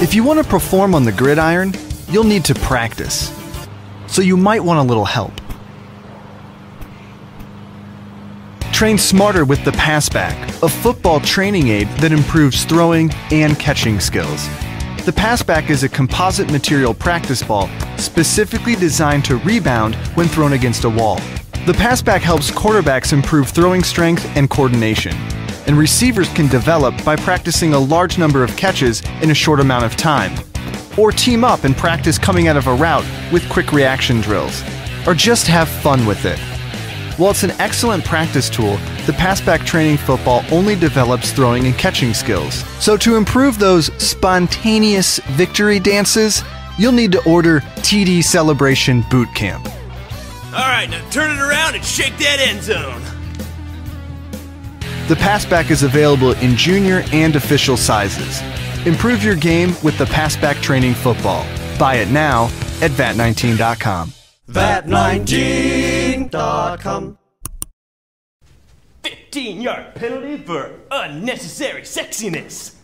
If you want to perform on the gridiron, you'll need to practice. So you might want a little help. Train smarter with the Passback, a football training aid that improves throwing and catching skills. The Passback is a composite material practice ball specifically designed to rebound when thrown against a wall. The Passback helps quarterbacks improve throwing strength and coordination, and receivers can develop by practicing a large number of catches in a short amount of time. Or team up and practice coming out of a route with quick reaction drills. Or just have fun with it. While it's an excellent practice tool, the passback training football only develops throwing and catching skills. So to improve those spontaneous victory dances, you'll need to order TD Celebration Boot Camp. All right, now turn it around and shake that end zone. The passback is available in junior and official sizes. Improve your game with the passback training football. Buy it now at VAT19.com. VAT19.com. 15 yard penalty for unnecessary sexiness.